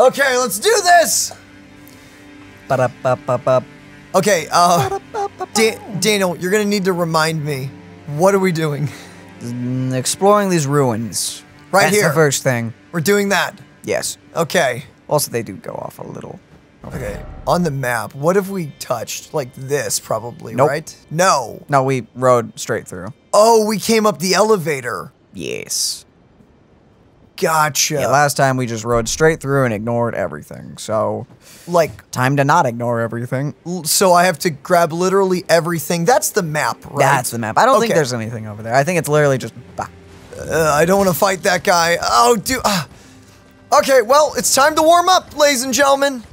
Okay, let's do this. Okay, uh, Da- Daniel, you're gonna need to remind me. What are we doing? Mm, Exploring these ruins. Right That's here. the first thing. We're doing that. Yes. Okay. Also, they do go off a little. Okay. On the map, what have we touched? Like this, probably, Nope. right? No. No, we rode straight through. Oh, we came up the elevator. Yes. Gotcha. Yeah, last time we just rode straight through and ignored everything. So, like, time to not ignore everything. so I have to grab literally everything. That's the map, right? That's the map. I don't think there's anything over there. I think it's literally just. Bah. Uh, I don't want to fight that guy. Oh, dude. ah. Okay, well, it's time to warm up, ladies and gentlemen.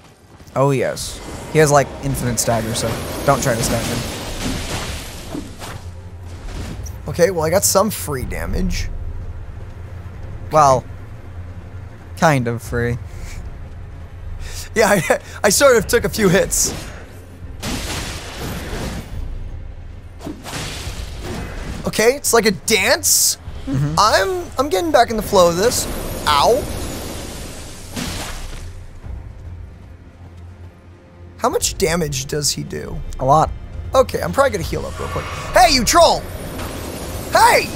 Oh, yes. He has like infinite stagger, so don't try to stagger him. Okay, well, I got some free damage. Well, kind of free. Yeah, I, I sort of took a few hits. Okay, it's like a dance. Mm-hmm. I'm I'm getting back in the flow of this. Ow. How much damage does he do? A lot. Okay, I'm probably gonna heal up real quick. Hey, you troll! Hey!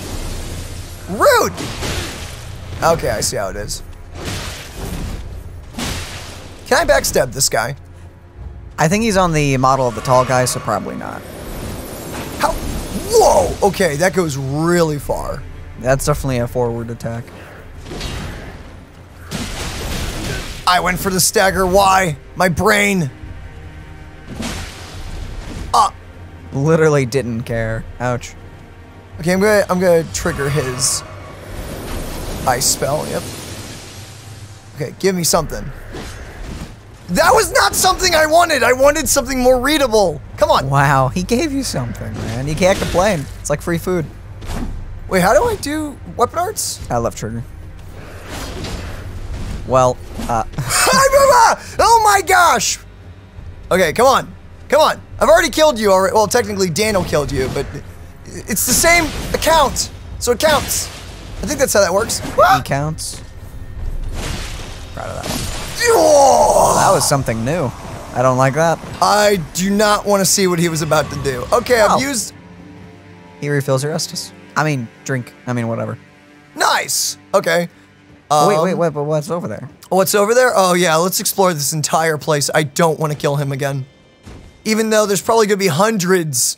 Rude! Okay, I see how it is. Can I backstab this guy? I think he's on the model of the tall guy, so probably not. How? Whoa! Okay, that goes really far. That's definitely a forward attack. I went for the stagger. Why? My brain. Ah. Literally didn't care. Ouch. Okay, I'm gonna I'm gonna trigger his ice spell. Yep. Okay, give me something. That was not something I wanted. I wanted something more readable. Come on. Wow, he gave you something, man. You can't complain. It's like free food. Wait, how do I do weapon arts? I left trigger. Well, uh, oh my gosh! Okay, come on. Come on. I've already killed you already. Well, technically Daniel killed you, but it's the same account, so it counts. I think that's how that works. he counts. Proud of that one. That was something new. I don't like that. I do not want to see what he was about to do. Okay, I've used. He refills your Estus. I mean, drink. I mean, whatever. Nice. Okay. Oh, wait, wait, Um, wait, but what's over there? What's over there? Oh yeah, let's explore this entire place. I don't want to kill him again. Even though there's probably gonna be hundreds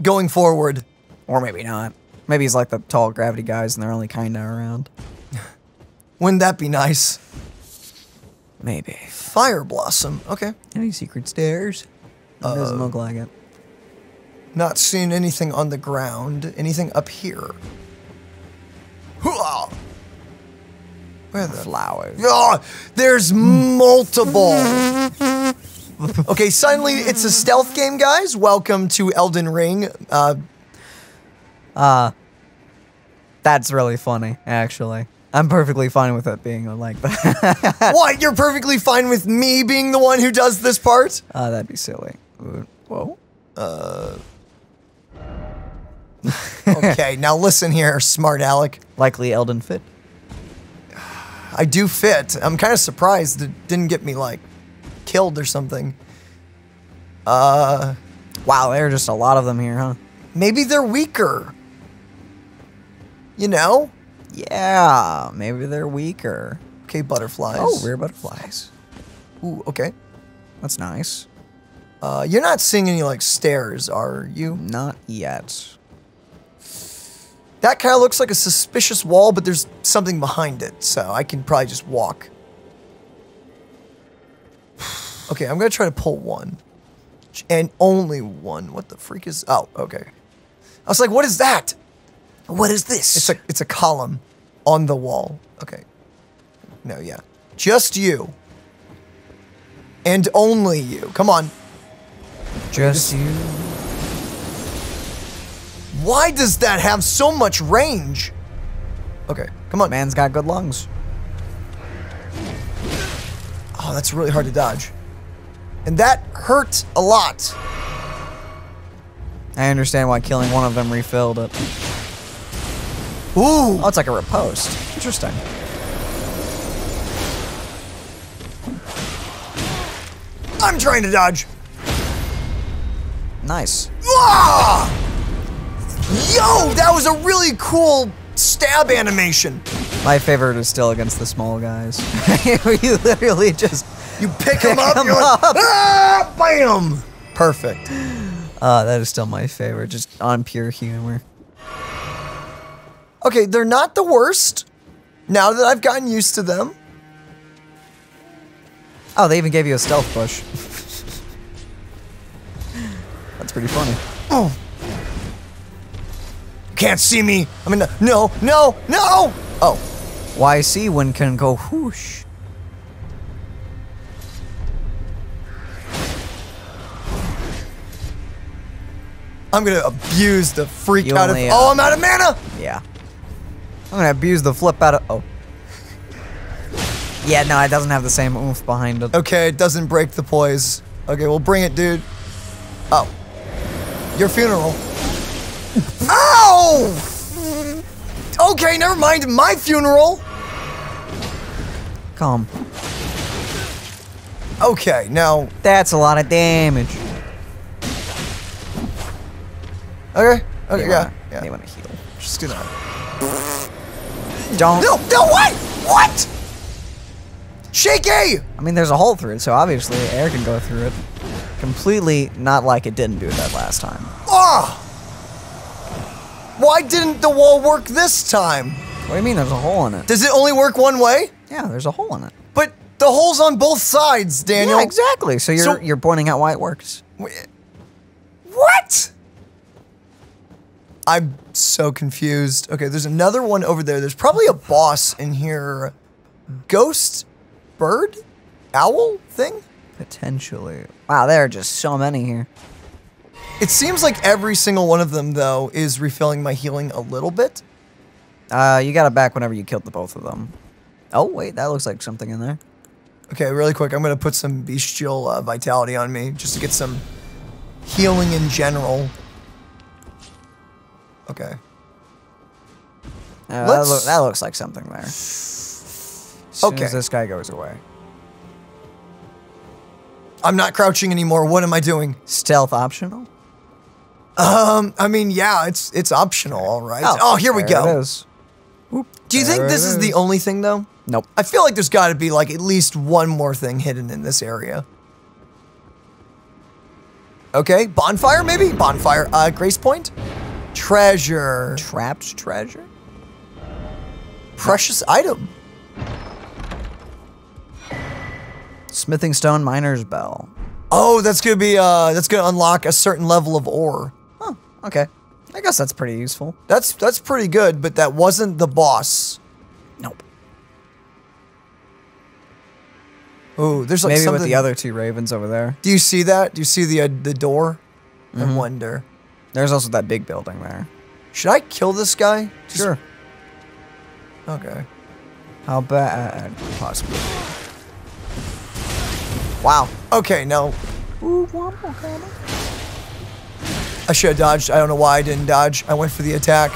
going forward. Or maybe not. Maybe he's like the tall gravity guys and they're only kinda around. Wouldn't that be nice? Maybe. Fire Blossom. Okay. Any secret stairs? It doesn't look like it. Not seeing anything on the ground. Anything up here? Hooah! Where the Flowers. Oh, there's multiple. okay, suddenly it's a stealth game, guys. Welcome to Elden Ring. Uh, Uh, that's really funny, actually. I'm perfectly fine with it being like that. what? You're perfectly fine with me being the one who does this part? uh, that'd be silly. Whoa. Okay, now listen here, smart Alec. Likely Elden Fit. I do fit. I'm kind of surprised it didn't get me like killed or something. Uh, Wow, there are just a lot of them here, huh? maybe they're weaker. You know? Yeah, maybe they're weaker. Okay, butterflies. Oh, rare butterflies. Ooh, okay. That's nice. Uh, you're not seeing any like stairs, are you? Not yet. That kind of looks like a suspicious wall, but there's something behind it, so I can probably just walk. Okay, I'm gonna try to pull one. And only one. What the freak is. Oh, okay. I was like, what is that? What is this? It's a it's a column on the wall. Okay. No, yeah. Just you. And only you. Come on. just you. Why does that have so much range? Okay, come on. Man's got good lungs. Oh, that's really hard to dodge. And that hurt a lot. I understand why killing one of them refilled it. Ooh. Oh, it's like a riposte. Interesting. I'm trying to dodge. Nice. Ah! Yo, that was a really cool stab animation. My favorite is still against the small guys. you literally just You pick them up, Pick 'em you're like, ah, bam! Perfect. uh that is still my favorite, just on pure humor. Okay, they're not the worst. Now that I've gotten used to them. Oh, they even gave you a stealth push. That's pretty funny. Oh. Can't see me. I mean, no, no, no! Oh, YC one can go whoosh. I'm gonna abuse the freak You out of. uh, oh, I'm out of mana! Yeah. I'm gonna abuse the flip out of. Oh. Yeah, no, it doesn't have the same oomph behind it. Okay, it doesn't break the poise. Okay, well, bring it, dude. Oh. Your funeral. Ow! Okay, never mind. My funeral. Come. Okay, now. That's a lot of damage. Okay, okay, yeah, yeah. They want to heal. Just do that. Don't. No, no, what? What? Shaky! I mean, there's a hole through it, so obviously air can go through it. Completely not like it didn't do that last time. Ah! Why didn't the wall work this time? What do you mean there's a hole in it? Does it only work one way? Yeah, there's a hole in it. But the hole's on both sides, Daniel. Yeah, exactly. So you're So- you're pointing out why it works. What? I'm so confused. Okay, there's another one over there. There's probably a boss in here. Ghost? Bird? Owl thing? Potentially. Wow, there are just so many here. It seems like every single one of them, though, is refilling my healing a little bit. Uh, you got it back whenever you killed the both of them. Oh wait, that looks like something in there. Okay, really quick, I'm gonna put some bestial uh, vitality on me just to get some healing in general. Okay. Uh, that, Let's- that looks like something there. As Okay. as this guy goes away. I'm not crouching anymore. What am I doing? Stealth optional. Um, I mean, yeah, it's it's optional, all right. Oh, here we go. It is. Do you think this is the only thing though? Nope. I feel like there's got to be like at least one more thing hidden in this area. Okay, bonfire maybe? Bonfire. Uh, Grace Point? Treasure. Trapped treasure. Precious item. Smithing stone miner's bell. Oh, that's gonna be uh that's gonna unlock a certain level of ore. Huh. Okay. I guess that's pretty useful. That's that's pretty good, but that wasn't the boss. Nope. Oh, there's like Maybe something. with the other two ravens over there. Do you see that? Do you see the uh, the door? Mm-hmm. I wonder. There's also that big building there. Should I kill this guy? Sure. Okay. How bad? Possibly. Wow. Okay, no. Ooh, one coming. I should have dodged. I don't know why I didn't dodge. I went for the attack.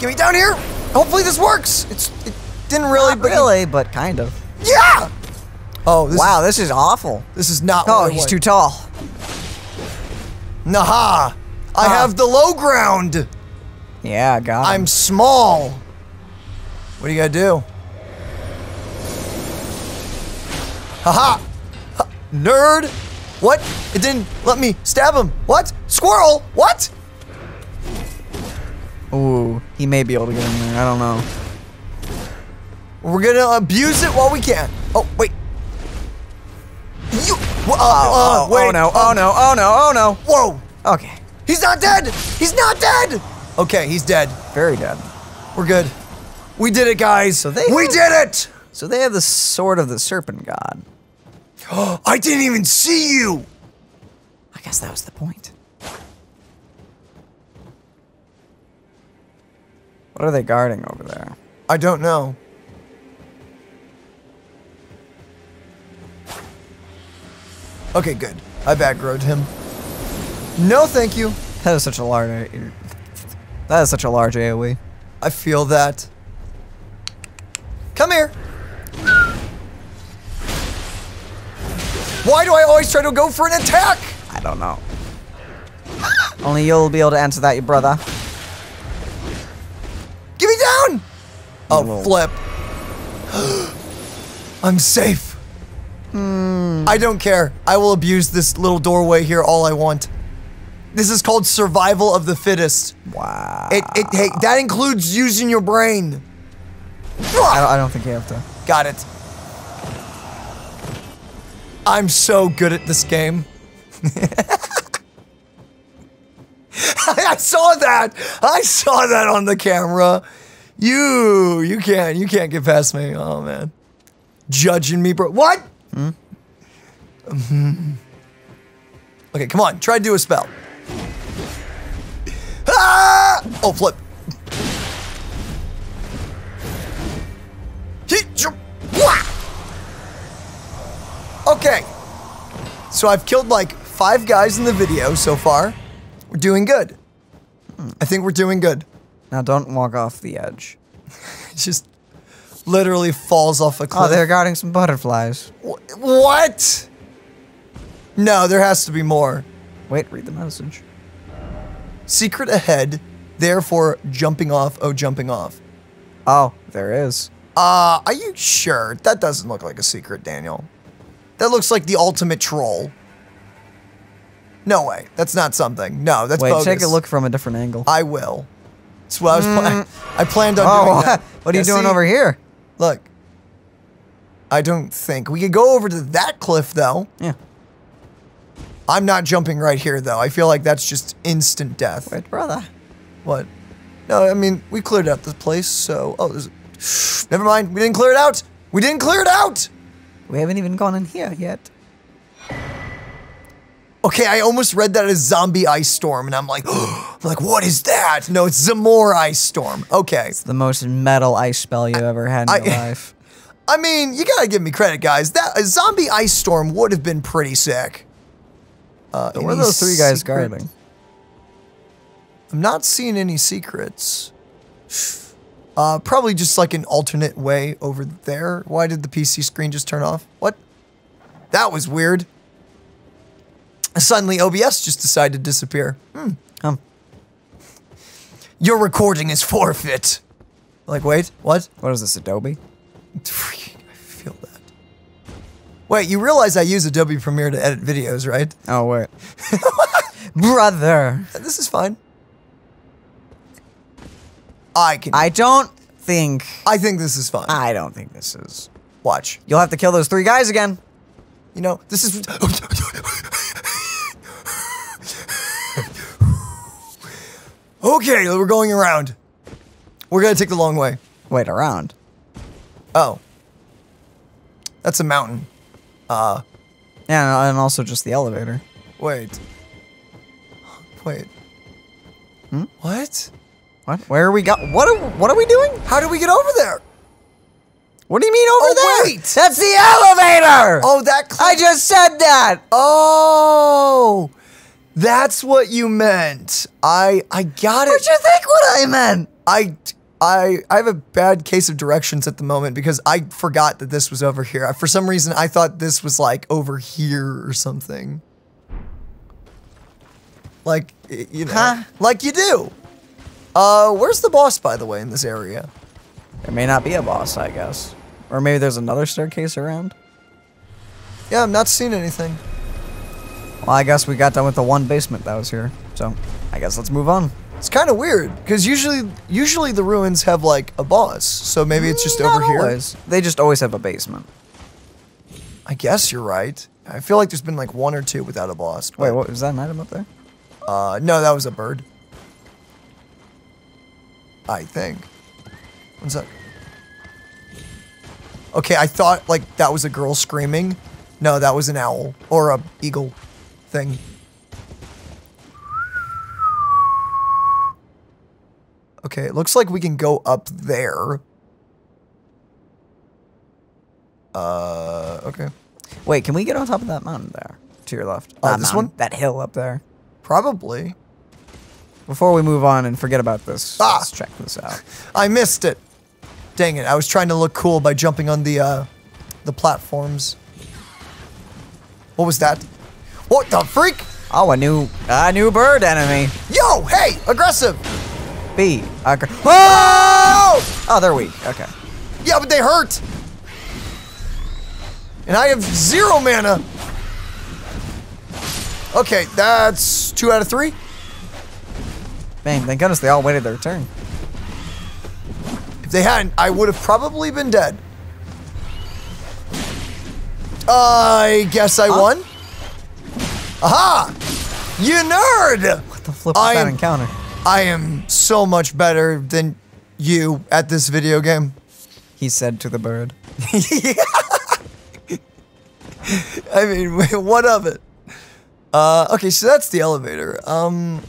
Get me down here. Hopefully this works. It's it didn't really, Not but really, but kind of. yeah. Oh, this wow, this is awful. This is not. Oh, he's too tall. Naha. I have the low ground. Yeah, got him. I'm small. What do you gotta do? Haha! Ha- Nerd! What? It didn't let me stab him. What? Squirrel! What? Ooh, he may be able to get in there. I don't know. We're gonna abuse it while we can. Oh, wait. You. Uh, uh, Oh, wait. oh no, oh no, oh no, oh no. Whoa! Okay, He's not dead! He's not dead! Okay, he's dead. very dead. We're good. We did it, guys. So they we did it! So they have the sword of the serpent god. I didn't even see you! I guess that was the point. What are they guarding over there? I don't know. Okay, good. I baggroed him. No, thank you. That is such a large. That is such a large AOE. I feel that. Come here. Why do I always try to go for an attack? I don't know. Only you'll be able to answer that, your brother. Give me down! Oh, little- flip. I'm safe. Hmm. I don't care. I will abuse this little doorway here all I want. This is called survival of the fittest. Wow. It, it, hey, that includes using your brain. I don't, I don't think you have to. Got it. I'm so good at this game. I saw that. I saw that on the camera. You, you can't, you can't get past me. Oh man, judging me, bro. What? Mhm. Okay, come on. Try to do a spell. Ah! Oh, flip. Hit jump. Wah! Okay. So I've killed like five guys in the video so far. We're doing good. I think we're doing good. Now don't walk off the edge. It just literally falls off a cliff. Oh, they're guarding some butterflies. Wh- What? No, there has to be more. Wait, read the message. Secret ahead, therefore jumping off, oh, jumping off. Oh, there is. Uh, are you sure? That doesn't look like a secret, Daniel. That looks like the ultimate troll. No way. That's not something. No, that's Wait, bogus. take a look from a different angle. I will. That's what I was planning. I planned on doing oh, that. what are you Yeah, doing see? over here? Look. I don't think. We could go over to that cliff, though. Yeah. I'm not jumping right here, though. I feel like that's just instant death. Wait, brother. What? No, I mean, we cleared out the place, so... Oh, there's... Never mind. We didn't clear it out. We didn't clear it out. We haven't even gone in here yet. Okay, I almost read that as zombie ice storm, and I'm like, like, what is that? No, it's Zamor ice storm. Okay. It's the most metal ice spell you ever had in I- your life. I mean, you gotta give me credit, guys. That a zombie ice storm would have been pretty sick. Uh, What are those three guys secret- guarding? I'm not seeing any secrets. Uh, probably just like an alternate way over there. Why did the PC screen just turn off? What? That was weird. Suddenly, OBS just decided to disappear. Hmm. Um, Your recording is forfeit. Like, wait, what? what is this, Adobe? Wait, you realize I use Adobe Premiere to edit videos, right? Oh, wait. brother. This is fine. I can. I, don't think... I think this is fine. I don't think this is... Watch. You'll have to kill those three guys again. You know, this is. okay, we're going around. We're gonna take the long way. Wait, around. Oh. That's a mountain. Uh, Yeah, and also just the elevator. wait. Wait. Hmm? What? What? Where are we go? What are, what are we doing? How do we get over there? What do you mean over Oh, there? wait. That's the elevator! Oh, that. I just said that! oh, that's what you meant. I I got it. What'd you think what I meant? I I I have a bad case of directions at the moment because I forgot that this was over here. I- For some reason, I thought this was like over here or something. Like you know, Huh? like you do. Uh, where's the boss, by the way, in this area? There may not be a boss, I guess. Or maybe there's another staircase around. Yeah, I'm not seeing anything. Well, I guess we got done with the one basement that was here. So, I guess let's move on. It's kind of weird because usually, usually the ruins have like a boss. So maybe it's just Not over here. always. They just always have a basement. I guess you're right. I feel like there's been like one or two without a boss. Wait, what was that an item up there? Uh, no, that was a bird. I think. One sec. Okay, I thought like that was a girl screaming. No, that was an owl or a eagle thing. Okay, it looks like we can go up there. Uh, okay. Wait, can we get on top of that mountain there? To your left. Oh, Not this mountain, one? That hill up there. Probably. Before we move on and forget about this, Ah. let's check this out. I missed it. Dang it! I was trying to look cool by jumping on the uh, the platforms. What was that? What the freak? Oh, a new, a new bird enemy. Yo, hey, aggressive. B. Oh! Oh, they're weak. Okay. Yeah, but they hurt. And I have zero mana. Okay, that's two out of three. Man, thank goodness they all waited their turn. If they hadn't, I would have probably been dead. I guess I Huh? won. Aha! You nerd! What the flip I was that encounter? I am so much better than you at this video game. He said to the bird. I mean, what of it? Uh, okay, so that's the elevator. Um,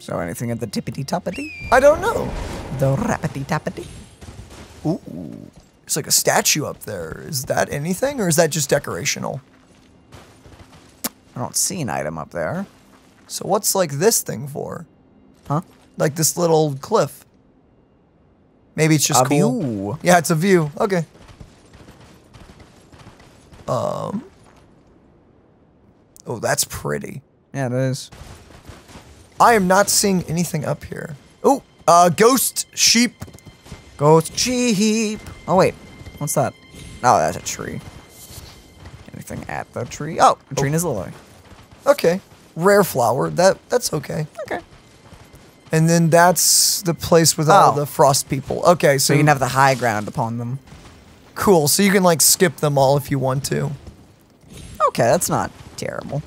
So anything at the tippity toppity? I don't know. The rappity tappity? Ooh, there's like a statue up there. Is that anything, or is that just decorational? I don't see an item up there. So what's like this thing for? Huh? Like this little cliff? Maybe it's just A cool. view. Yeah, it's a view. Okay. Um. Oh, that's pretty. Yeah, it is. I am not seeing anything up here. Oh, uh, ghost sheep. Ghost sheep. Oh wait, what's that? Oh, that's a tree. Anything at the tree? Oh, Trina's lily. Okay, rare flower. That that's okay. And then that's the place with all Oh. the frost people. Okay, so, So you can have the high ground upon them. cool. So you can like skip them all if you want to. Okay, that's not terrible.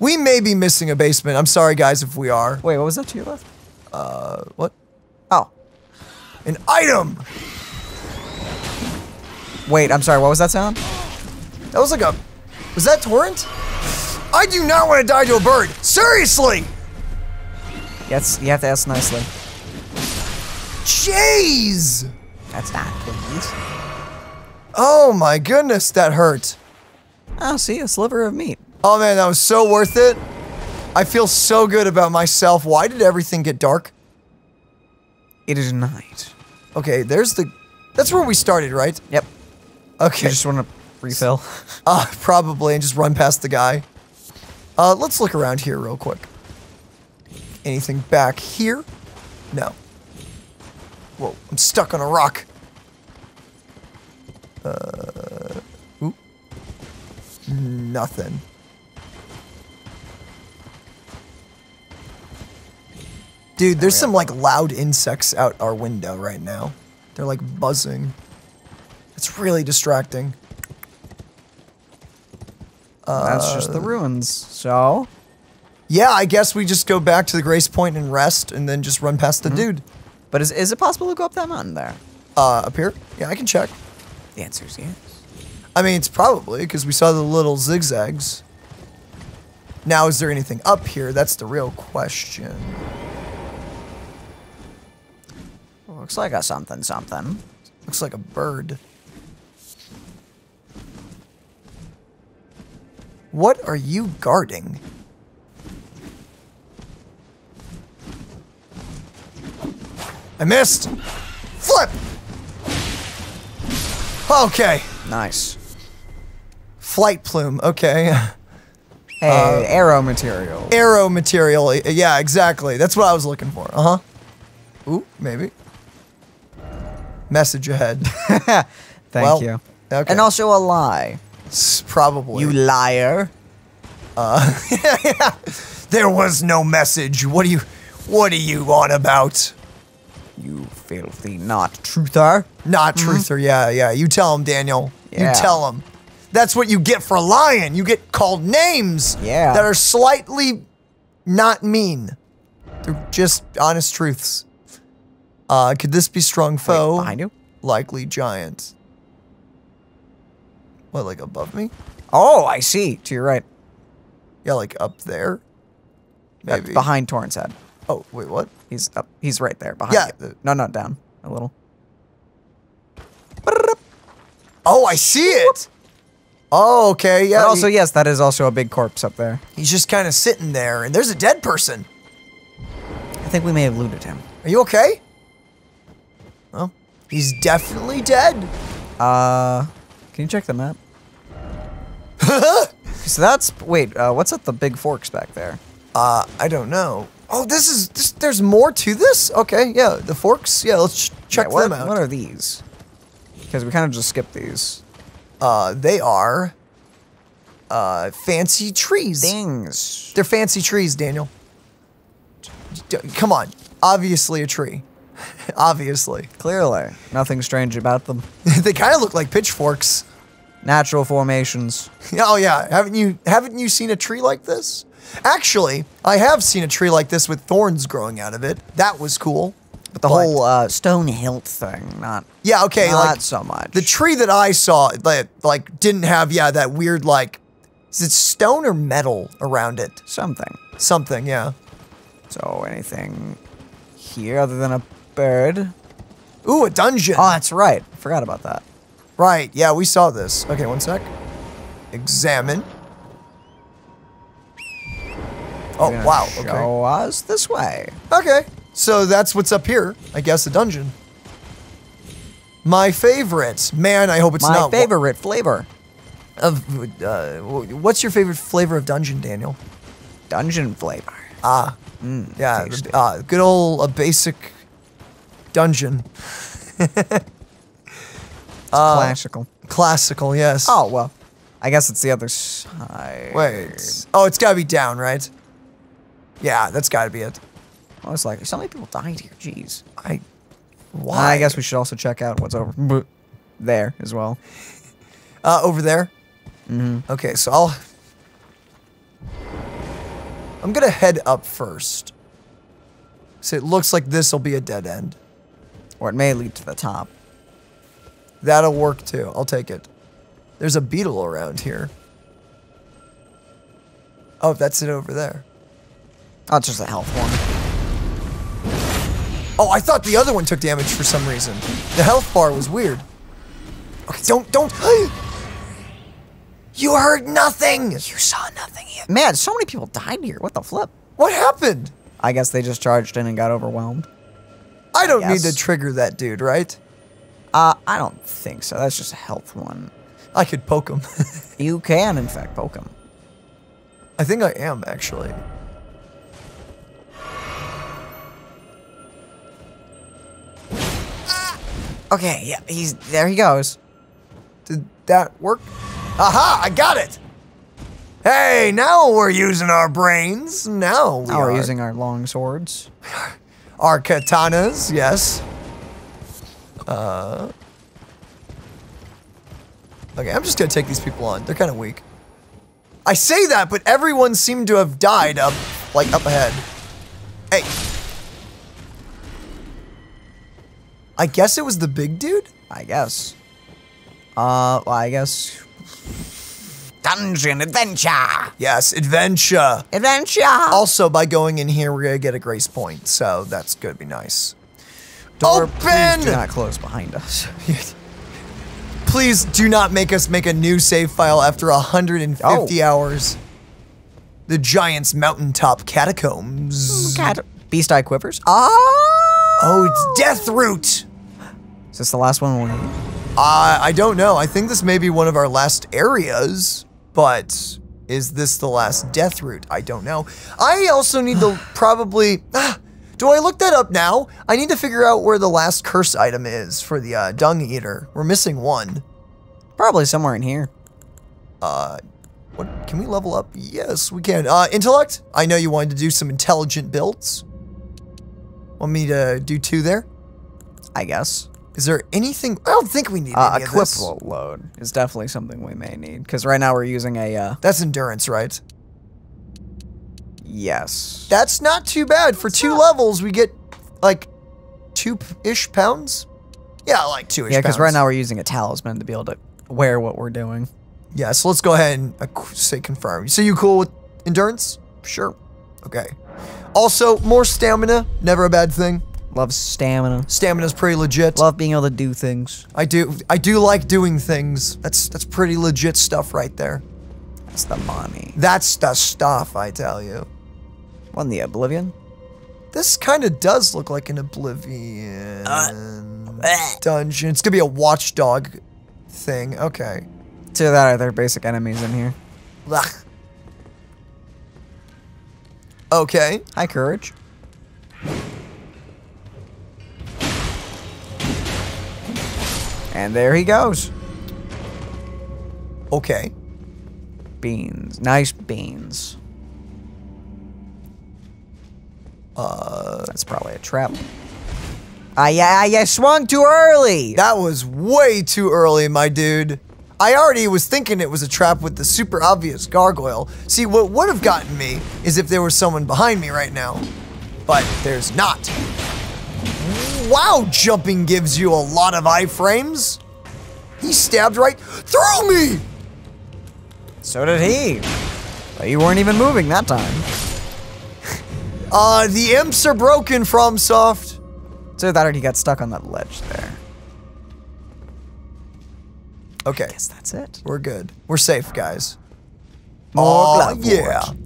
We may be missing a basement. I'm sorry, guys, if we are. Wait, what was that to your left? Uh, what? Oh, An item. wait, I'm sorry, what was that sound? That was like a. Was that torrent? I do not want to die to a bird. Seriously. Yes, you have to ask nicely. Jeez. That's not please. Oh my goodness, that hurt. Oh, see, a sliver of meat. Oh man, that was so worth it. I feel so good about myself. Why did everything get dark? It is night. Okay, there's the. That's where we started, right? Yep. Okay. You just want to refill. Uh, probably, and just run past the guy. Uh, let's look around here real quick. Anything back here? No. Whoa, I'm stuck on a rock. Uh, oop. Nothing. Dude, there's some like loud insects out our window right now. They're like buzzing. It's really distracting. That's just the ruins. So, Yeah, I guess we just go back to the Grace Point and rest, and then just run past the dude. but is, is it possible to go up that mountain there? Uh, up here? Yeah, I can check. The answer is yes. I mean, it's probably because we saw the little zigzags. Now, is there anything up here? That's the real question. Looks like a something something. Looks like a bird. What are you guarding? I missed. Flip. Okay. Nice. Flight plume. Okay. Hey, Uh, arrow material. Arrow material. Yeah, exactly. That's what I was looking for. Uh huh. Ooh, maybe. Message ahead. Thank well, you. okay. And also a lie. S- Probably. You liar. Uh, there was no message. What are you what are you on about? You filthy not truther. Not truther. Yeah, yeah. You tell him, Daniel. Yeah. You tell him. That's what you get for lying. You get called names Yeah. that are slightly not mean. They're just honest truths. Uh, could this be strong foe? Wait, behind you? Likely giant. What, like above me? Oh, I see. To your right. Yeah, like up there. Maybe. behind Torrent's head. Oh, wait, what? He's up. He's right there. Behind Yeah, you. No, not down. A little. Oh, I see it. Oh, okay. Yeah. But also, he- yes, that is also a big corpse up there. he's just kind of sitting there, and there's a dead person. I think we may have looted him. Are you okay? Well, he's definitely dead. Uh, can you check the map? So that's wait. Uh, what's at the big forks back there? Uh, I don't know. Oh, this is this, there's more to this. Okay, yeah, the forks. Yeah, let's check Yeah, what, them out. What are these? Because we kind of just skipped these uh, they are uh fancy trees. things. They're fancy trees, Daniel. Come on, obviously a tree. obviously, Clearly, nothing strange about them. they kind of look like pitchforks. Natural formations. Oh yeah, haven't you haven't you seen a tree like this? Actually, I have seen a tree like this with thorns growing out of it. That was cool. But the whole uh, stone hilt thing, not yeah, okay, not like so much. the tree that I saw, that like didn't have yeah that weird like, is it stone or metal around it? something. Something, yeah. So anything here other than a bird? Ooh, a dungeon. Oh, that's right. Forgot about that. right, yeah, we saw this. Okay, one sec. Examine. Oh wow. Okay. Show us this way. Okay, so that's what's up here. I guess a dungeon. My favorite, man. I hope it's My not. My favorite flavor. of. Uh, what's your favorite flavor of dungeon, Daniel? Dungeon flavor. Ah, Mm, yeah, tasty. uh, good old a basic dungeon, Classical. classical. Yes. Oh, well. I guess it's the other side. wait. Oh, it's gotta be down, right? Yeah, that's gotta be it. I was like, so many people died here. Jeez. I. Why? I guess we should also check out what's over there as well. Uh, over there. Mm-hmm. Okay, so I'll. I'm gonna head up first. So it looks like this will be a dead end. Or it may lead to the top. That'll work too. I'll take it. There's a beetle around here. Oh, that's it over there. Oh, just a health one. Oh, I thought the other one took damage for some reason. The health bar was weird. Okay, don't, don't. You heard nothing. You saw nothing yet. Man, so many people died here. What the flip? What happened? I guess they just charged in and got overwhelmed. I don't need to trigger that dude, right? Uh, I don't think so. That's just a health one. I could poke him. You can, in fact, poke him. I think I am actually. Okay, yeah, he's there. He goes. Did that work? Aha! I got it. Hey, now we're using our brains. Now we Now are we're using our long swords. our katanas. Yes. Uh. Okay, I'm just gonna take these people on. They're kind of weak. I say that, but everyone seemed to have died up, like up ahead. Hey. I guess it was the big dude. I guess. Uh, well, I guess. Dungeon adventure. Yes, adventure. Adventure. Also, by going in here, we're gonna get a grace point, so that's gonna be nice. Door, Open! please do not close behind us. Please do not make us make a new save file after 150 Oh. hours. The Giant's Mountaintop Catacombs. Cat. Beast Eye Quivers. Ah. Oh, it's Death Root. Is this the last one need? Uh, I don't know. I think this may be one of our last areas, but is this the last Deathroot? I don't know. I also need to probably. Ah, do I look that up now? I need to figure out where the last curse item is for the uh, Dung Eater. We're missing one. Probably somewhere in here. Uh, what can we level up? Yes, we can. Uh, intellect. I know you wanted to do some intelligent builds. Want me to do two there? I guess. Is there anything? I don't think we need Uh, any of equip this. load is definitely something we may need because right now we're using a uh, That's endurance, right? yes. That's not too bad. For two levels, we get like two-ish pounds. Yeah, like two-ish. Yeah, because right now we're using a talisman to be able to wear what we're doing. Yeah, so let's go ahead and uh, say confirm. So you cool with endurance? Sure. Okay. Also, more stamina. Never a bad thing. Love stamina. Stamina's pretty legit. Love being able to do things. I do. I do like doing things. That's that's pretty legit stuff right there. That's the money. That's the stuff, I tell you. Won the Oblivion. This kind of does look like an Oblivion Uh, dungeon. It's gonna be a watchdog thing. Okay. To that, are there basic enemies in here? Ugh. Okay. Hi, courage. And there he goes. Okay. Beans. Nice beans. Uh, That's probably a trap. Ah, yeah, you swung too early. that was way too early, my dude. I already was thinking it was a trap with the super obvious gargoyle. See, what would have gotten me is if there was someone behind me right now. But there's not. Wow, jumping gives you a lot of iframes. He stabbed right through me! So did he. But you weren't even moving that time. Uh, the imps are broken FromSoft. So that already got stuck on that ledge there. Okay, I Guess that's it. we're good. We're safe, guys. More glove yeah. wart.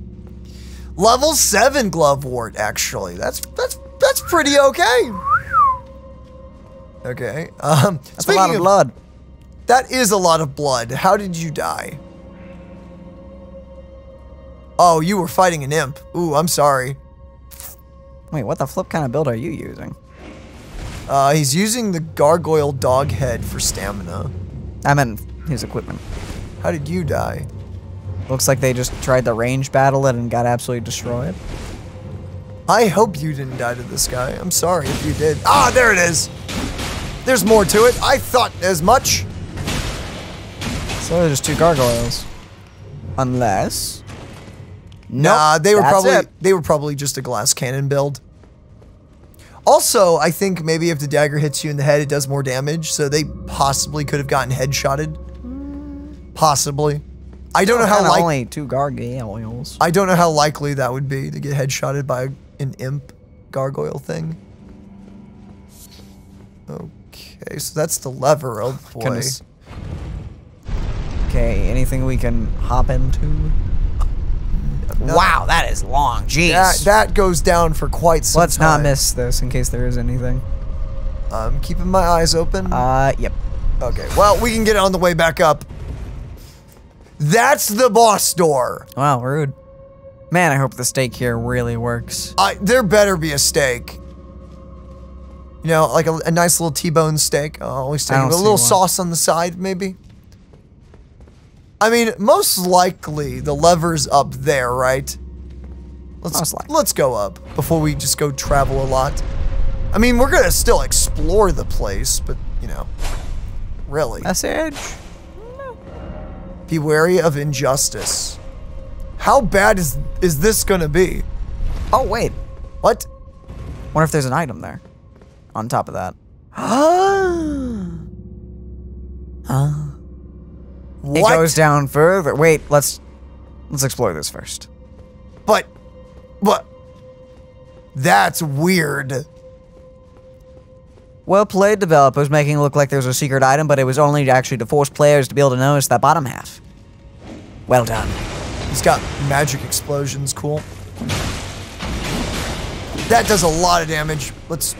Level seven Glovewort, actually. That's that's that's pretty okay. Okay. Um, That's a lot of blood. That is a lot of blood. How did you die? Oh, you were fighting an imp. Ooh, I'm sorry. Wait, what the flip kind of build are you using? Uh, he's using the gargoyle dog head for stamina. I meant his equipment. How did you die? Looks like they just tried to range battle it and got absolutely destroyed. I hope you didn't die to this guy. I'm sorry if you did. Ah, there it is. There's more to it. I thought as much. So they're just two gargoyles. Unless. Nah, they were probably it. they were probably just a glass cannon build. Also, I think maybe if the dagger hits you in the head, it does more damage, so they possibly could have gotten headshotted. Possibly. I don't know how Kinda only two gargoyles. I don't know how likely that would be to get headshotted by an imp gargoyle thing. Oh, Okay, so that's the lever. Oh boy. Goodness. Okay, anything we can hop into? Wow, that is long. Jeez. That that goes down for quite some Let's time. not miss this in case there is anything. I'm keeping my eyes open. Uh, yep. Okay, well, we can get it on the way back up. That's the boss door. Wow, rude. Man, I hope the stake here really works. I, there better be a steak. You know, like a, a nice little T-bone steak. Oh, I'll always take I it don't with a little sauce on the side, maybe. I mean, most likely the lever's up there, right? Let's let's go up before we just go travel a lot. I mean, we're gonna still explore the place, but you know, really. Message? Be wary of injustice. How bad is is this gonna be? Oh, wait. What? Wonder if there's an item there. On top of that. It What? goes down further. Wait, let's let's explore this first. But, but, that's weird. Well played, developers, making it look like there's a secret item, but it was only actually to force players to be able to notice that bottom half. Well done. He's got magic explosions. Cool. That does a lot of damage. Let's.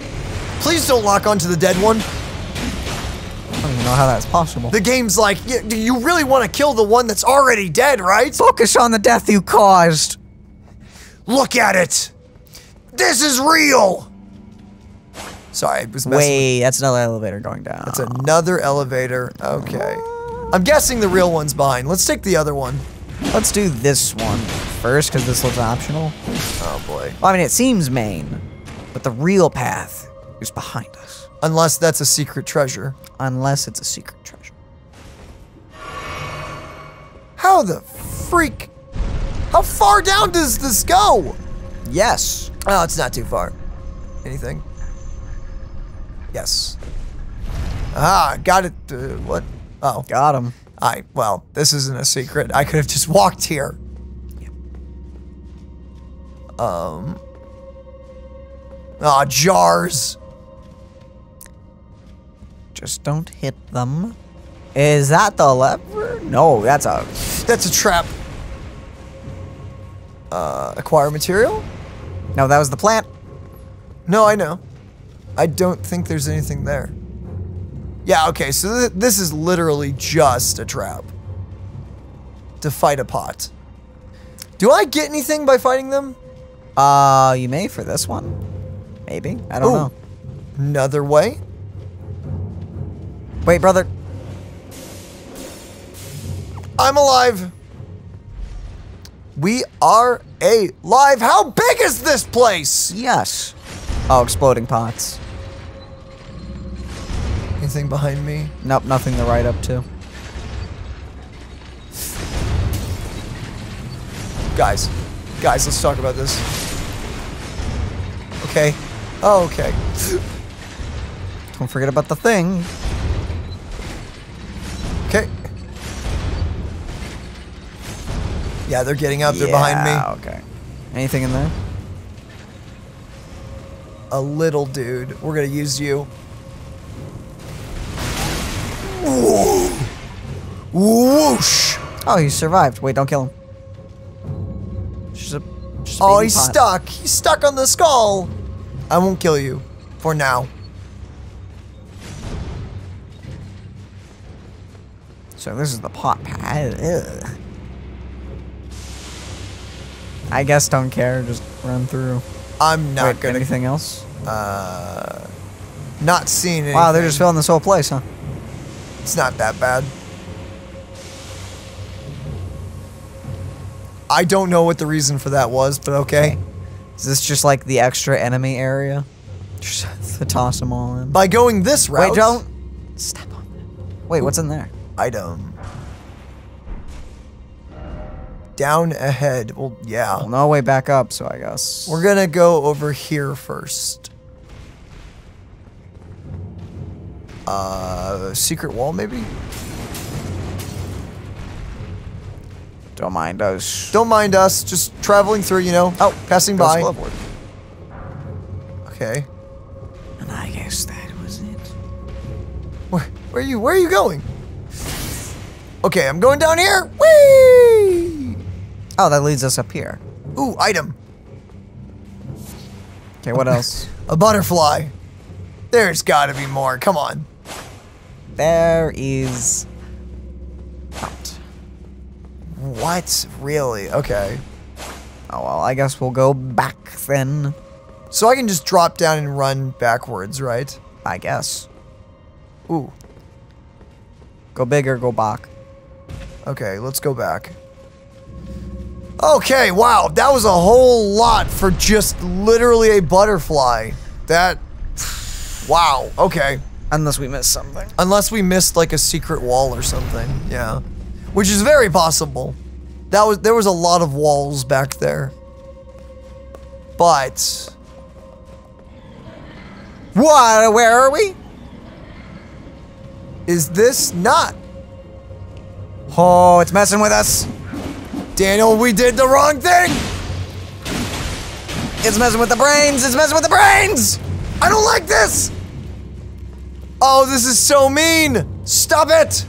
Please don't lock onto the dead one. I don't even know how that's possible. The game's like, y- do you really want to kill the one that's already dead, right? Focus on the death you caused. Look at it. This is real. Sorry, I was messing. with- Wait, that's another elevator going down. That's another elevator. Okay. I'm guessing the real one's behind. Let's take the other one. Let's do this one first, because this looks optional. Oh boy. Well, I mean, it seems main, but the real path is behind us. Unless that's a secret treasure. Unless it's a secret treasure. How the freak? How far down does this go? Yes. Oh, it's not too far. Anything? Yes. Ah, got it. Uh, what? Oh, Got him. I. Well, this isn't a secret. I could have just walked here. Um. Ah, jars. Just don't hit them. Is that the lever? No, that's a. That's a trap. Uh, acquire material? No, that was the plant. No, I know. I don't think there's anything there. Yeah, okay, so th- this is literally just a trap. to fight a pot. Do I get anything by fighting them? Uh, you may for this one. Maybe. I don't Ooh. know. Another way? Wait, brother. I'm alive. We are alive. How big is this place? Yes. Oh, exploding pots. Anything behind me? Nope, nothing to write up to. Guys, guys, let's talk about this. Okay. Oh, okay. Don't forget about the thing. Okay. Yeah, they're getting up. They're behind me. Okay. Anything in there? A little dude. We're gonna use you. Whoa. Whoosh! Oh, he survived. Wait, don't kill him. Just a, just a Oh, he's pot. stuck. He's stuck on the skull. I won't kill you for now. So this is the pot pad. Ugh. I guess don't care. Just run through. I'm not Wait, gonna. anything else? Uh, not seeing anything. Wow, they're just filling this whole place, huh? It's not that bad. I don't know what the reason for that was, but okay. Is this just like the extra enemy area? Just to toss them all in. By going this route. Wait, don't step on it. Wait, what's in there? Item. Down ahead. Well, yeah. Well, no way back up, so I guess. We're gonna go over here first. Uh, secret wall maybe? Don't mind us. Don't mind us, just traveling through, you know. Oh, passing by. Okay. And I guess that was it. Where, where are you? Where are you going? Okay, I'm going down here. Whee! Oh, that leads us up here. Ooh, item. Okay, what else? A butterfly. There's gotta be more. Come on. there is. Not. What? Really? Okay. Oh well, I guess we'll go back then. So I can just drop down and run backwards, right? I guess. Ooh. Go big or go back. Okay, let's go back. Okay, wow, that was a whole lot for just literally a butterfly. That. Wow, okay. Unless we miss something. Unless we missed like a secret wall or something, yeah. Which is very possible. That was there was a lot of walls back there. But What? Where are we? is this not Oh, it's messing with us. Daniel, we did the wrong thing! It's messing with the brains. It's messing with the brains. I don't like this! Oh, this is so mean! Stop it!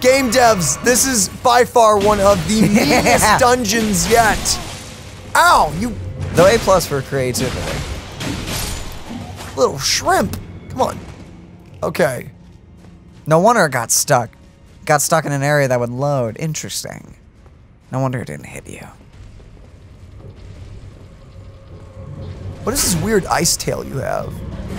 Game devs, this is by far one of the meanest dungeons yet. Ow, you The A plus for creativity. little shrimp. Come on. Okay. No wonder it got stuck. Got stuck in an area that would load. Interesting. No wonder it didn't hit you. What is this weird ice tail you have?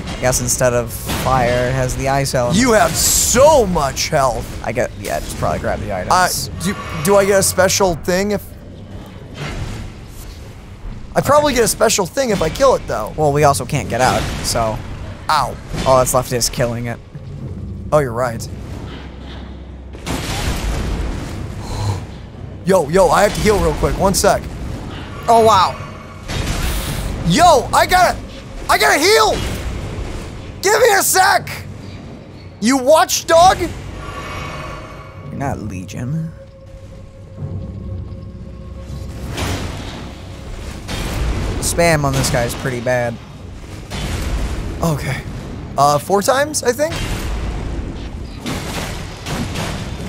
I guess instead of fire, it has the ice element. You have so much health. I get, yeah, just probably grab the items. Uh, do, do I get a special thing if... I probably get a special thing if I kill it though. well, we also can't get out, so Ow. all that's left is killing it. Oh, you're right. Yo, yo, I have to heal real quick. One sec. Oh, wow. Yo, I gotta, I gotta heal. Give me a sec. You watchdog? You're not Legion. Spam on this guy is pretty bad. Okay. Uh, four times, I think?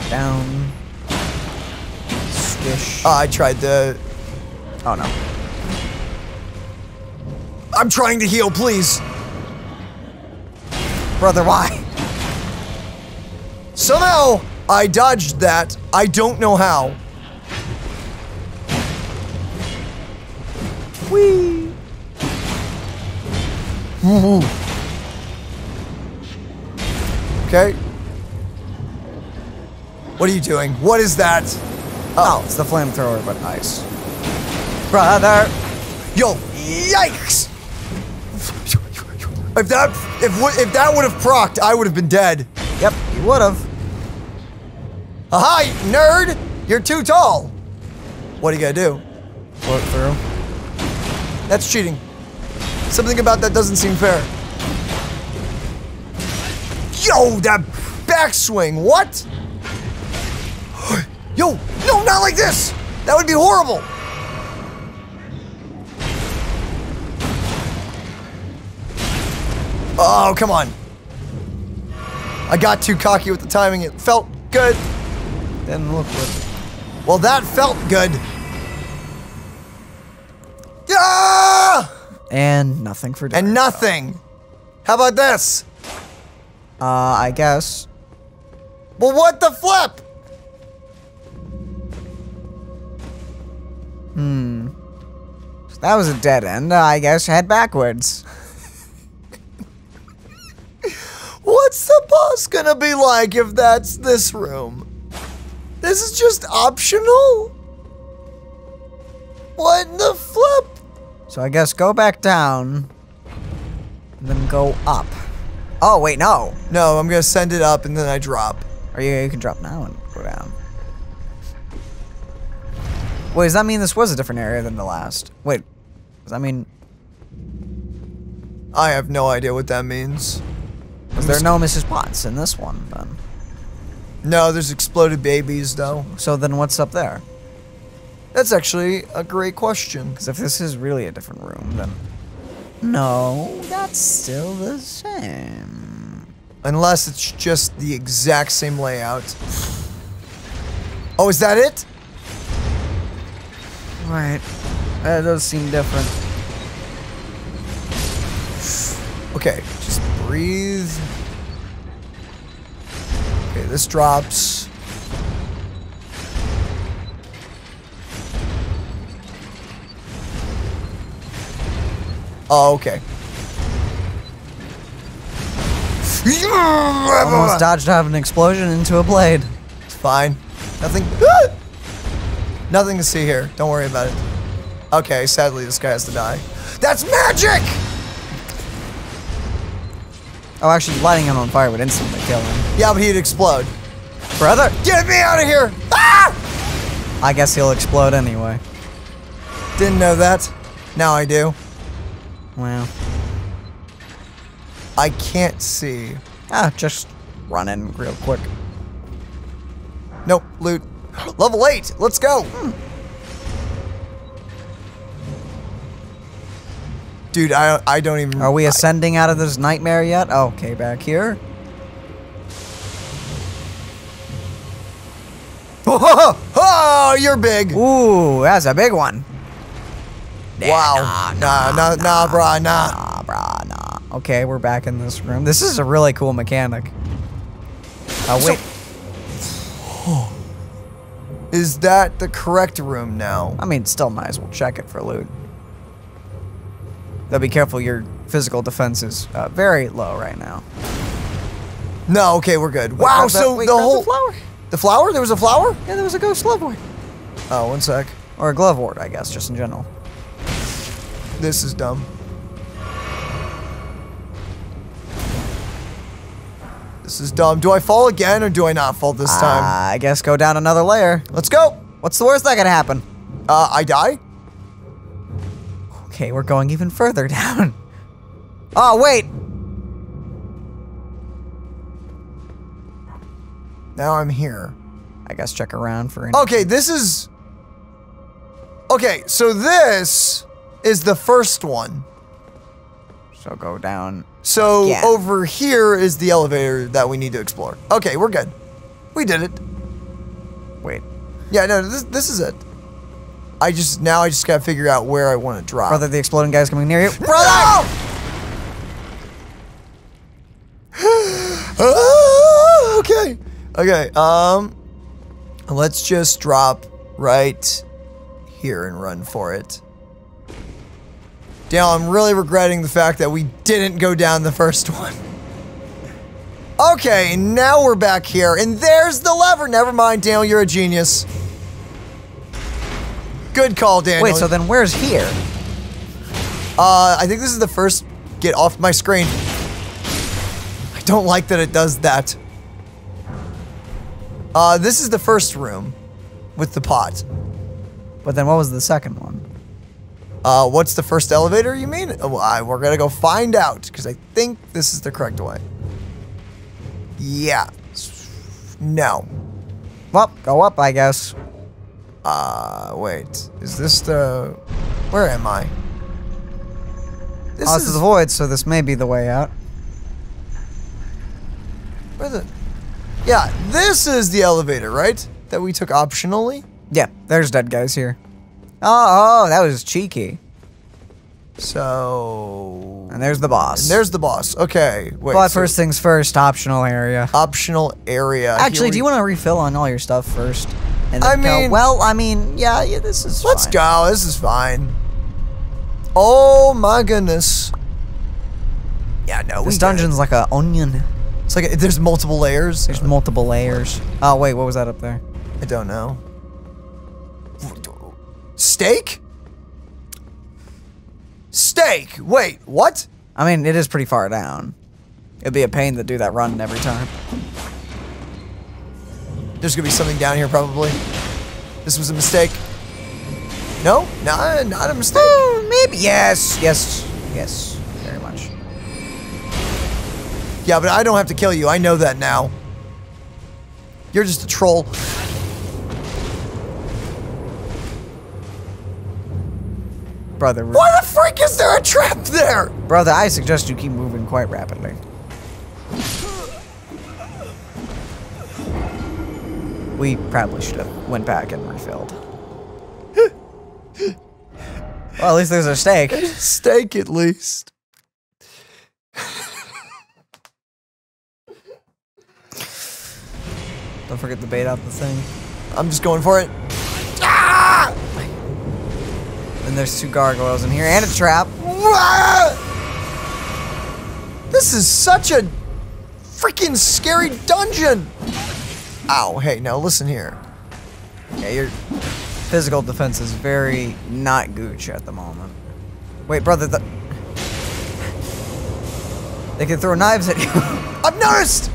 Down. Uh, I tried the. Oh no. I'm trying to heal, please. Brother, why? Somehow, I dodged that. I don't know how. Whee! Okay. What are you doing? What is that? Oh, it's the flamethrower, but ice. Brother! Yo, yikes! If that if if that would have procced, I would have been dead. Yep, you would've. Aha, nerd! You're too tall. What are you gonna do? Float through. That's cheating. Something about that doesn't seem fair. Yo, that backswing, what? Yo, no, not like this! That would be horrible! Oh, come on. I got too cocky with the timing. It felt good. Didn't look good. Well, that felt good. Yeah! And nothing for And nothing. How about this? Uh, I guess. Well, what the flip? Hmm. That was a dead end. I guess head backwards. What's the boss gonna be like if that's this room? This is just optional? What in the flip? So I guess go back down. And then go up. Oh, wait, no. No, I'm gonna send it up and then I drop. Or you, you can drop now and go down. Wait, does that mean this was a different area than the last? Wait, does that mean... I have no idea what that means. Was there no Mrs. Potts in this one, then? No, there's exploded babies though. So then what's up there? That's actually a great question. Because if this is really a different room, then... No, that's still the same. Unless it's just the exact same layout. Oh, is that it? Right. That does seem different. Okay, just breathe. Okay, this drops. Oh, okay. Almost dodged out of an explosion into a blade. It's fine. Nothing. Nothing to see here. Don't worry about it. Okay, sadly, this guy has to die. That's magic! Oh, actually, lighting him on fire would instantly kill him. Yeah, but he'd explode. Brother! Get me out of here! Ah! I guess he'll explode anyway. Didn't know that. Now I do. Well, I can't see. ah, just run in real quick. Nope, loot. Level 8, let's go! Dude, I, I don't even... Are we ascending out of this nightmare yet? Okay, back here. Oh, oh, you're big! Ooh, that's a big one. Wow. Nah, nah, nah, brah, nah. Nah, brah, nah. Okay, we're back in this room. This is a really cool mechanic. Oh, wait. Is that the correct room now? I mean, still might as well check it for loot. Though be careful, your physical defense is uh, very low right now. No, okay, we're good. Wait, Wow, that- so wait, the whole... flower. The flower? There was a flower? Yeah, there was a Ghost Glovewort. Oh, one sec. Or a Glovewort, I guess, just in general. This is dumb. This is dumb. Do I fall again or do I not fall this time? Uh, I guess go down another layer. Let's go. What's the worst that could happen? Uh, I die? Okay, we're going even further down. Oh, wait. Now I'm here. I guess check around for. Any- Okay, this is... Okay, so this is the first one. So go down. So over here is the elevator that we need to explore. Okay, we're good. We did it. Wait. Yeah, no, this, this is it. I just, now I just gotta figure out where I want to drop. Brother, the exploding guy's coming near you. Brother! Ah, okay. Okay. Um, let's just drop right here and run for it. Dale, I'm really regretting the fact that we didn't go down the first one. Okay, now we're back here, and there's the lever. Never mind, Daniel, you're a genius. Good call, Daniel. Wait, so then where's here? Uh, I think this is the first get off my screen. I don't like that it does that. Uh, this is the first room with the pot. But then what was the second one? Uh, what's the first elevator you mean? Uh, well, I, we're gonna go find out, because I think this is the correct way. Yeah. No. Well, go up, I guess. Uh, wait. Is this the... Where am I? This oh, is the void, so this may be the way out. Where the... Yeah, this is the elevator, right? That we took optionally? Yeah, there's dead guys here. Oh, oh, that was cheeky. So... And there's the boss. And there's the boss. Okay, wait. But so first things first, optional area. optional area. Actually, do you want to refill on all your stuff first? And I go, mean- well, I mean, yeah, yeah, this is Let's fine. go. This is fine. Oh my goodness. Yeah, no, This dungeon's like a onion. It's like there's multiple layers. There's multiple layers. Oh, wait, what was that up there? I don't know. Steak? Steak. Wait, what? I mean, it is pretty far down. It'd be a pain to do that run every time. There's gonna be something down here probably. This was a mistake. No, not not a mistake. Oh, maybe. Yes, yes, yes. Very much. Yeah, but I don't have to kill you. I know that now. You're just a troll. Brother, Why the freak is there a trap there? brother, I suggest you keep moving quite rapidly. We probably should have went back and refilled. well, at least there's a steak. Steak at least. Don't forget to bait out the thing. I'm just going for it. There's two gargoyles in here and a trap. This is such a freaking scary dungeon. Ow, hey, now listen here. Yeah, your physical defense is very not gooch at the moment. Wait, brother, the... They can throw knives at you. I've noticed!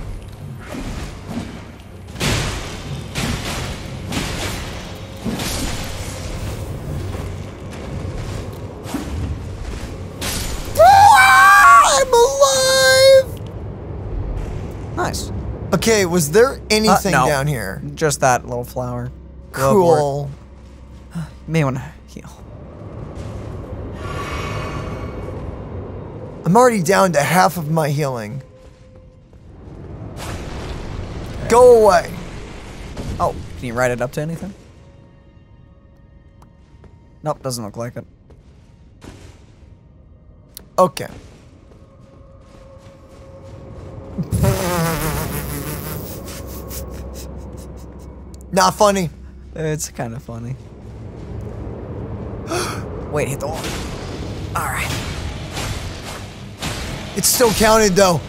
Okay, was there uh, anything no. down here? Just that little flower. Cool. You may want to heal. I'm already down to half of my healing. Go away. Oh, can you write it up to anything? Nope, doesn't look like it. Okay. Not funny. It's kind of funny. Wait, hit the wall. All right. It's still counted though.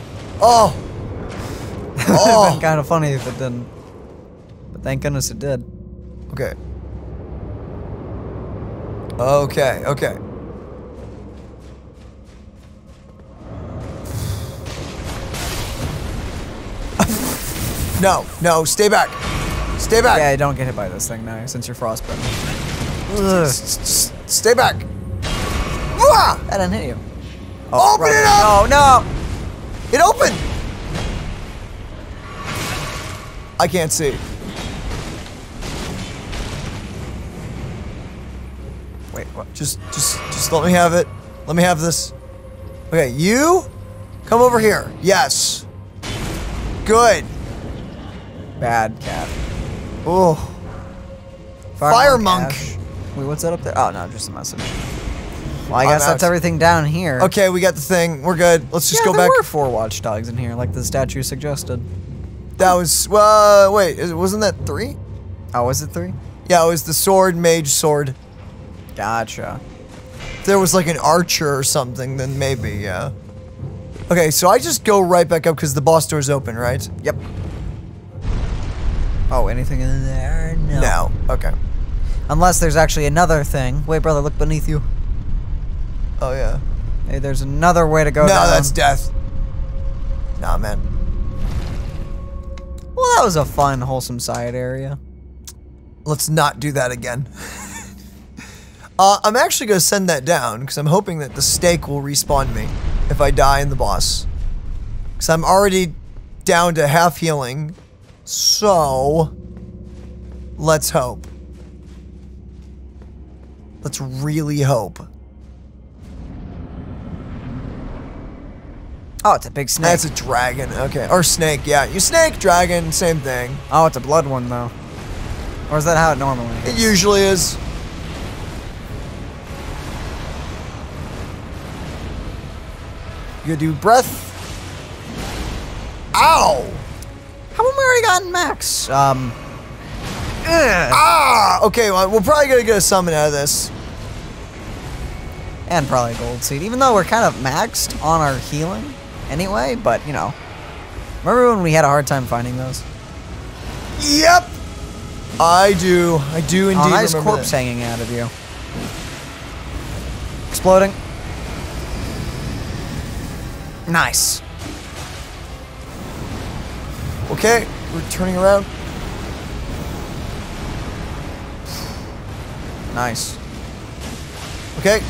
Oh. It Oh. been kind of funny if it didn't. But thank goodness it did. Okay. Okay, okay. no, no, stay back. Stay back. Yeah, don't get hit by this thing now since you're frostbitten. Stay back. Ah! That didn't hit you. Open it up! Oh, no! It opened! I can't see. Wait, what? Just, just, just let me have it. Let me have this. Okay, you come over here. Yes. Good. Bad cat. Oh, Fire monk. Ash. Wait, what's that up there? Oh, no, just a message. Well, I I'm guess that's everything down here. okay. We got the thing. We're good. Let's just yeah, go there back. were four watchdogs in here, like the statue suggested. That was. Uh, wait. Wasn't that three? Oh, was it three? Yeah, it was the sword, mage, sword. Gotcha. If there was like an archer or something, then maybe, yeah. Okay, so I just go right back up because the boss door's open, right? Yep. Oh, anything in there? No. No. Okay. Unless there's actually another thing. Wait, brother, look beneath you. Oh yeah. Hey, there's another way to go no, down. that's death. Nah, man. Well, that was a fun, wholesome side area. Let's not do that again. uh, I'm actually gonna send that down because I'm hoping that the stake will respawn me if I die in the boss. Because I'm already down to half healing. So, let's hope. Let's really hope. Oh, it's a big snake. That's a dragon. Okay. Or snake. Yeah. You snake, dragon, same thing. oh, it's a blood one, though. Or is that how it normally It usually is. You do breath. Ow! How have we already gotten max? Um. ugh. Ah! Okay, well, we're probably gonna get a summon out of this. And probably a gold seed. Even though we're kind of maxed on our healing anyway, but, you know. Remember when we had a hard time finding those? Yep! I do. I do indeed oh, nice corpse that. hanging out of you. Exploding. Nice. Okay, we're turning around. Nice. Okay.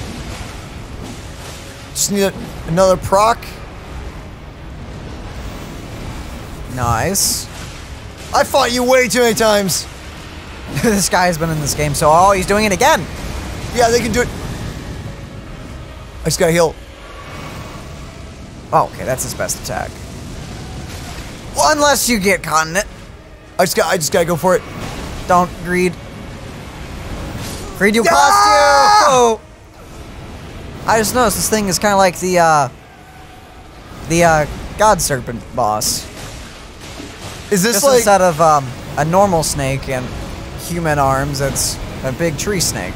Just need a, another proc. Nice. I fought you way too many times. this guy has been in this game, so oh, he's doing it again. Yeah, they can do it. I just gotta heal. Oh, okay, that's his best attack. Well, unless you get continent. I just got. I just gotta go for it. Don't greed. Greed you Ah! cost you. Oh. I just noticed this thing is kind of like the uh, the uh, God Serpent boss. Is this Just like? instead of um, a normal snake and human arms, it's a big tree snake.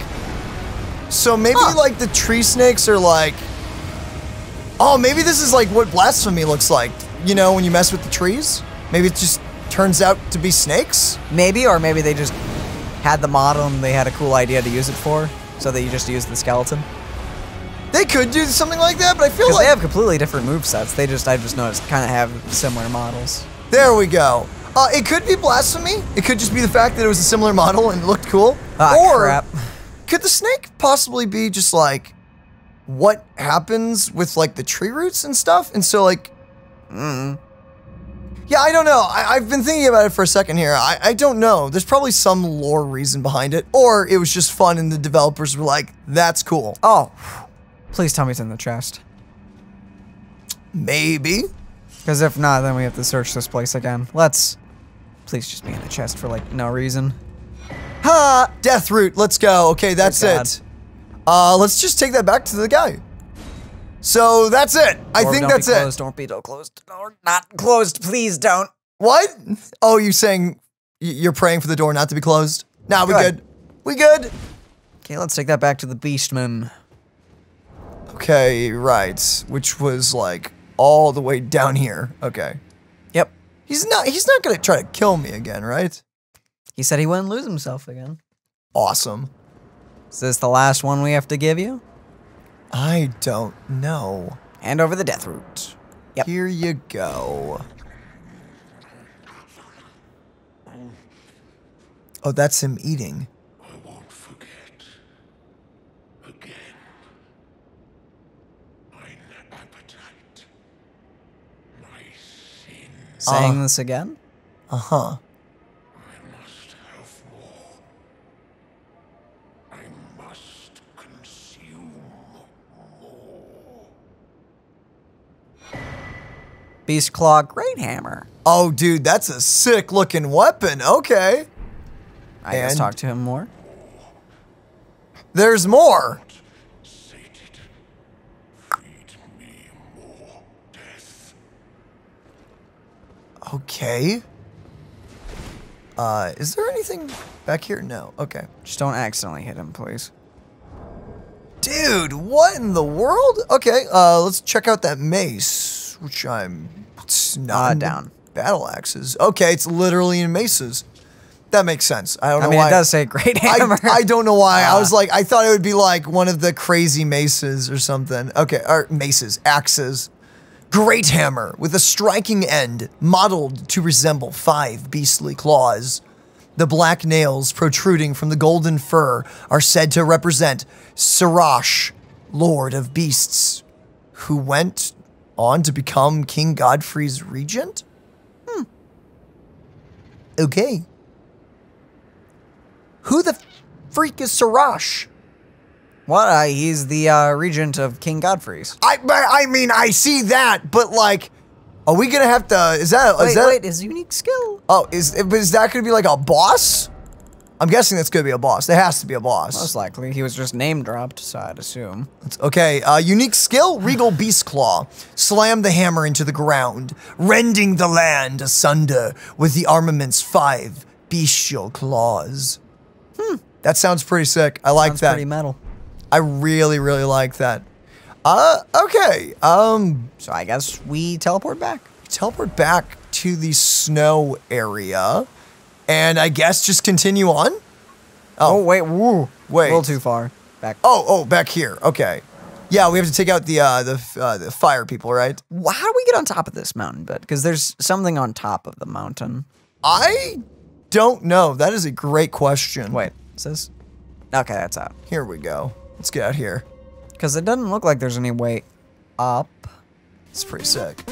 So maybe Huh. like the tree snakes are like. Oh, maybe this is like what blasphemy looks like. You know, when you mess with the trees. Maybe it just turns out to be snakes. Maybe, or maybe they just had the model and they had a cool idea to use it for, so that you just use the skeleton. They could do something like that, but I feel like they have completely different move sets. They just, I just noticed, kind of have similar models. there we go. Uh, it could be blasphemy. It could just be the fact that it was a similar model and looked cool. Ah, or crap. could the snake possibly be just like what happens with like the tree roots and stuff? And so like, Mm. yeah, I don't know. I, I've been thinking about it for a second here. I, I don't know. There's probably some lore reason behind it, or it was just fun and the developers were like, "That's cool." Oh, please tell me it's in the chest. Maybe. Because if not, then we have to search this place again. Let's, please just be in the chest for like no reason. Ha! Deathroot. Let's go. Okay, that's it. Uh, let's just take that back to the guy. So that's it. I Door, think don't that's be it. closed, Don't be don't closed. Door not closed. Please don't. What? Oh, you saying you're praying for the door not to be closed? Nah, we Good. good. We good. Okay, let's take that back to the Beastman. Okay, right. Which was like all the way down here. Okay. Yep. He's not. He's not gonna try to kill me again, right? He said he wouldn't lose himself again. Awesome. Is this the last one we have to give you? I don't know. Hand over the Deathroot. Yep. Here you go. Oh, that's him eating. I won't forget. Again. Mine appetite. My sin. Saying Uh. this again? Uh huh. I must have more. I must consume more. Beast Claw Great Hammer. Oh, dude, that's a sick looking weapon. Okay. I guess And- talk to him more. There's more. Sated. Feed me more death. Okay. Uh, is there anything back here? No. Okay. Just don't accidentally hit him, please. Dude, what in the world? Okay, uh, let's check out that mace, which I'm it's not Uh, down. battle axes. Okay, it's literally in maces. That makes sense. I don't I know mean, why. it does say great I, hammer. I don't know why. I was Uh, like, I thought it would be like one of the crazy maces or something. Okay, or maces, axes. Great hammer with a striking end modeled to resemble five beastly claws. The black nails protruding from the golden fur are said to represent Serosh, Lord of Beasts, who went on to become King Godfrey's regent? Hmm. Okay. Who the freak is Serosh? What? Uh, he's the uh, regent of King Godfrey's. I I mean I see that, but like, are we gonna have to? Is that is Wait, that? wait, his unique skill. Oh, is is that gonna be like a boss? I'm guessing that's gonna be a boss. There has to be a boss. Most likely, he was just name dropped, so I'd assume. Okay, uh, unique skill, Regal Beast Claw. Slam the hammer into the ground, rending the land asunder with the armament's five bestial claws. Hmm, that sounds pretty sick. I like Sounds that. pretty metal. I really, really like that. Uh, okay. Um, So I guess we teleport back. teleport back to the snow area, and I guess just continue on. Oh, wait, woo, Wait. a little too far. Back. Oh, oh, back here. Okay. Yeah, we have to take out the uh, the uh, the fire people, right? How do we get on top of this mountain But Because there's something on top of the mountain. I don't know. That is a great question. Wait, is this? Okay, that's out. Here we go. Let's get out here. Because it doesn't look like there's any way up. It's pretty sick.